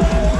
Yeah.